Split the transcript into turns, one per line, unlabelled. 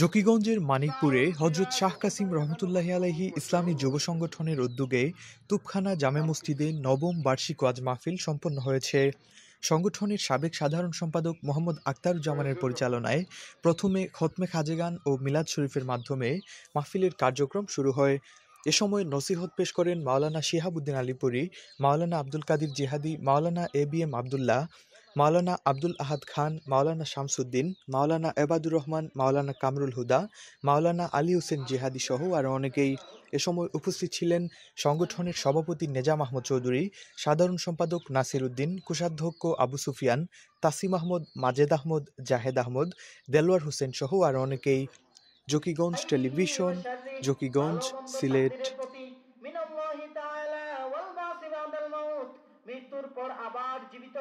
জকিগঞ্জের মানিকপুরে হজরত শাহ কাসিম রহমতুল্লাহি আলাইহি ইসলামী যুব সংগঠনের উদ্যোগে তুপখানা জামে মসজিদে নবম বার্ষিক ওয়াজ মাহফিল সম্পন্ন হয়েছে। সংগঠনের সাবেক সাধারণ সম্পাদক মোহাম্মদ আক্তারুজ্জামানের পরিচালনায় প্রথমে খতমে খাজেগান ও মিলাদ শরীফের মাধ্যমে মাহফিলের কার্যক্রম শুরু হয়। এ সময় নসিহত পেশ করেন মাওলানা Shihabuddin আলীপুরি, Maulana Abdul Kadir Jihadi, Maulana A B M Abdullah Maulana Abdul Ahad Khan, Maulana Shamsuddin, Maulana Ebadur Rahman, Maulana Kamrul Huda, Maulana Ali Hossain Jihadi সহ আরও অনেকেই এ সময় উপস্থিত ছিলেন। সংগঠনের সভাপতি নেজাম আহমদ চৌধুরী, সাধারণ সম্পাদক নাসির উদ্দিন, কোষাধ্যক্ষ আবু সুফিয়ান, তাসিম আহমদ, মাজেদ আহমদ, জাহেদ আহমদ, দেলোয়ার হোসেন সহ আরও অনেকেই। জকিগঞ্জ টেলিভিশন, জকিগঞ্জ সিলেট।
মৃত্যুর পর আবার জীবিত